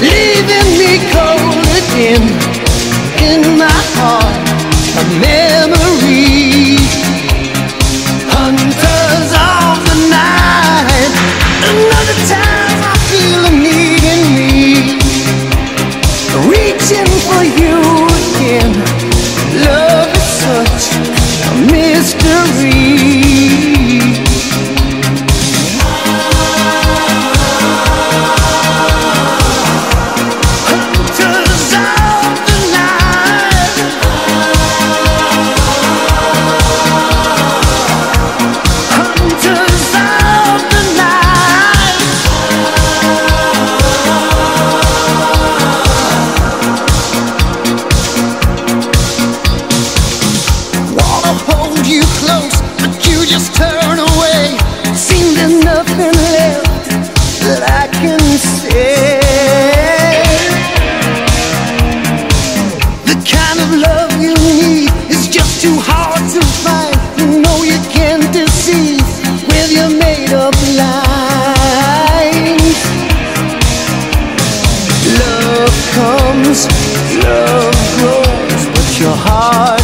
¡Libre! turn away. Seems there's nothing left that I can say. The kind of love you need is just too hard to find. You know you can't deceive with your made up lies. Love comes, love grows, but your heart.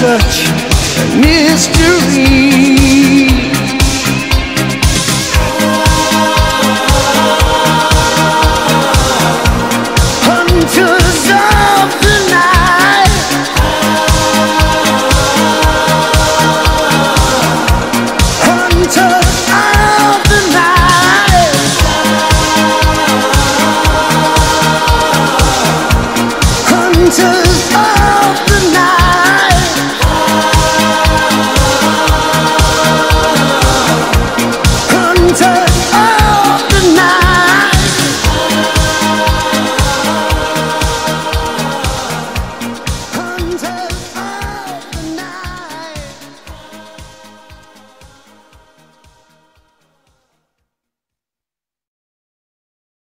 such a mystery.